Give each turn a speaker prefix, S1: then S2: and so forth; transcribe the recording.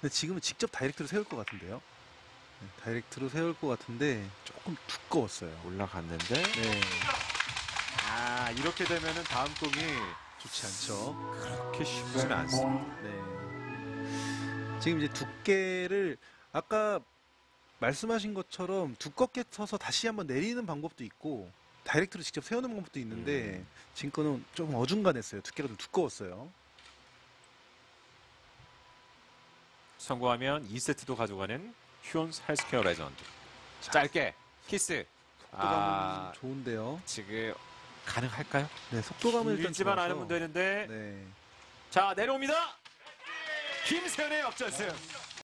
S1: 근데 지금은 직접 다이렉트로 세울 것 같은데요. 네, 다이렉트로 세울 것 같은데 조금 두꺼웠어요.
S2: 올라갔는데
S1: 네,
S2: 아 이렇게 되면은 다음 공이
S1: 좋지 않죠.
S2: 그렇게 쉽지는 않습니다.
S1: 네. 지금 이제 두께를 아까 말씀하신 것처럼 두껍게 쳐서 다시 한번 내리는 방법도 있고 다이렉트로 직접 세우는 방법도 있는데
S2: 음.
S1: 지금 거는 조금 어중간했어요. 두께가 좀 두꺼웠어요.
S2: 성공하면 2세트도 가져가는 휴온스 헬스케어 레전드. 짧게 키스.
S1: 속도감은
S2: 아
S1: 좋은데요.
S2: 지금 가능할까요?
S1: 네, 속도감은 일단 좋아서.
S2: 않으면 되는데
S1: 네.
S2: 자 내려옵니다. 김세연의 역전승.